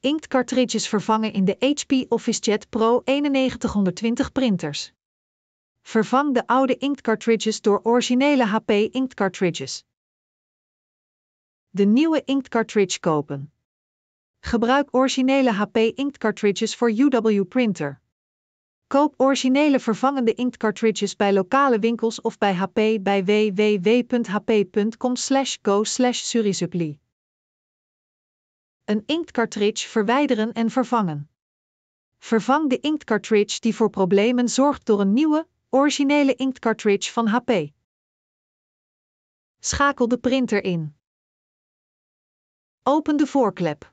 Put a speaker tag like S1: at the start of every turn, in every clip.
S1: Inktcartridges vervangen in de HP OfficeJet Pro 9120 printers. Vervang de oude inktcartridges door originele HP inktcartridges. De nieuwe inktcartridge kopen. Gebruik originele HP inktcartridges voor UW printer. Koop originele vervangende inktcartridges bij lokale winkels of bij HP bij www.hp.com/go/surisupply. Een inktcartridge verwijderen en vervangen. Vervang de inktcartridge die voor problemen zorgt door een nieuwe, originele inktcartridge van HP. Schakel de printer in. Open de voorklep.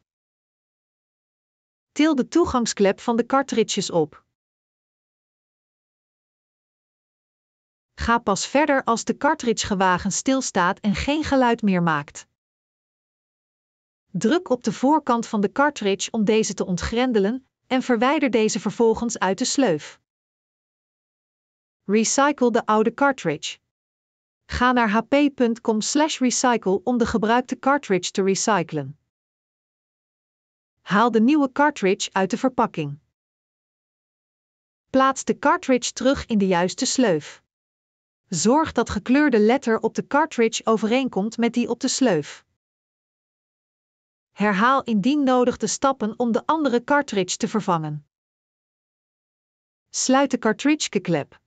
S1: Til de toegangsklep van de cartridges op. Ga pas verder als de cartridgewagen stilstaat en geen geluid meer maakt. Druk op de voorkant van de cartridge om deze te ontgrendelen en verwijder deze vervolgens uit de sleuf. Recycle de oude cartridge. Ga naar hp.com/recycle om de gebruikte cartridge te recyclen. Haal de nieuwe cartridge uit de verpakking. Plaats de cartridge terug in de juiste sleuf. Zorg dat gekleurde letter op de cartridge overeenkomt met die op de sleuf. Herhaal indien nodig de stappen om de andere cartridge te vervangen. Sluit de cartridgeklep.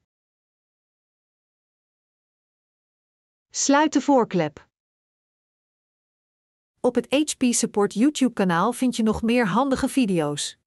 S1: Sluit de voorklep. Op het HP Support YouTube kanaal vind je nog meer handige video's.